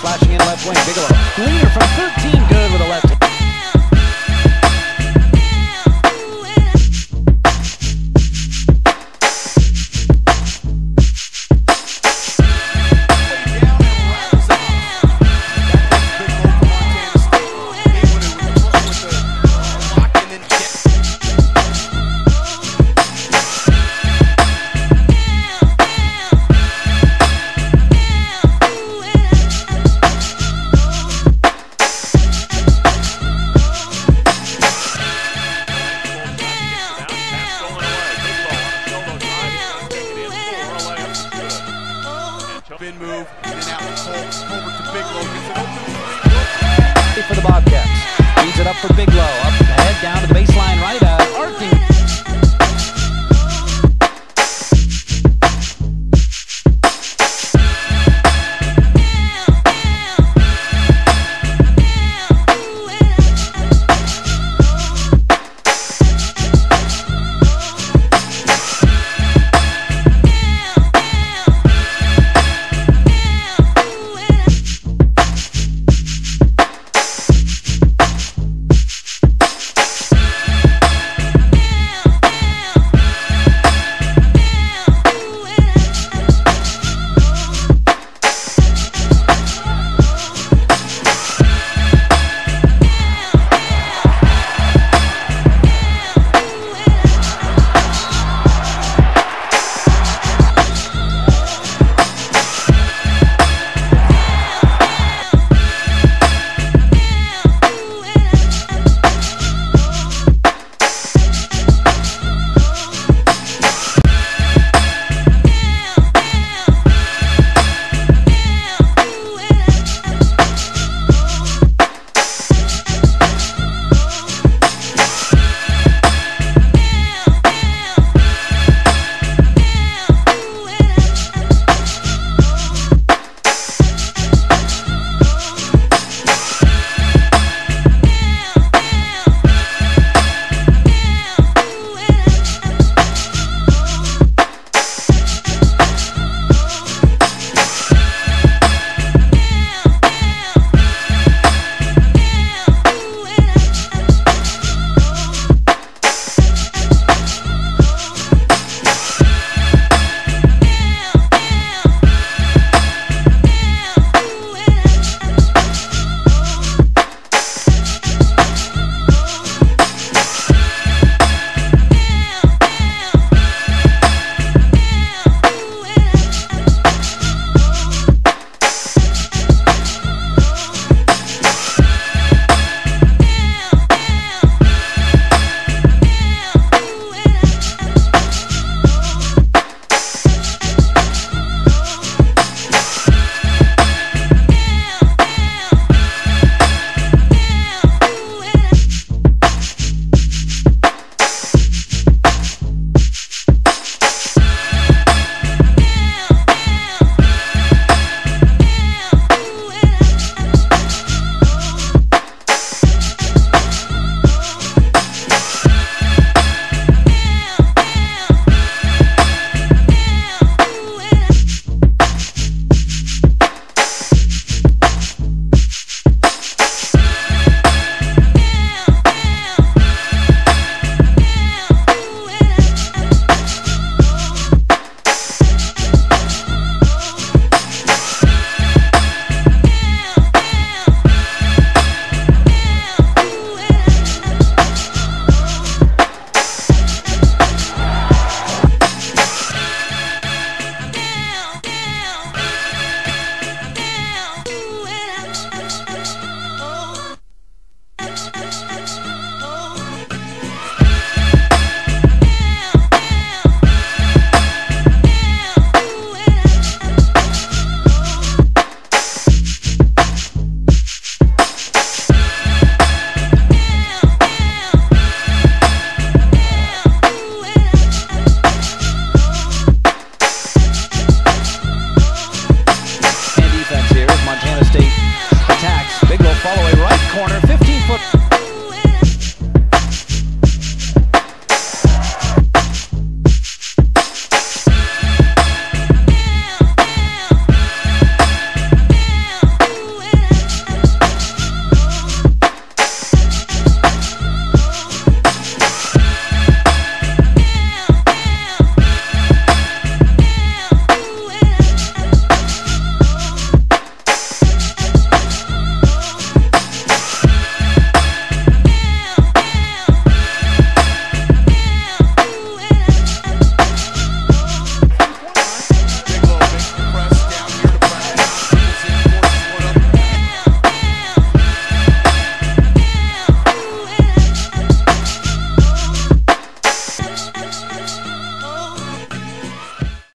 flashing in left wing. Biglow, leaner from spin move, and then Alex Holtz over to Gets an open three. For the Bobcats. Feeds it up for Biglow. Up ahead, down to the baseline right out.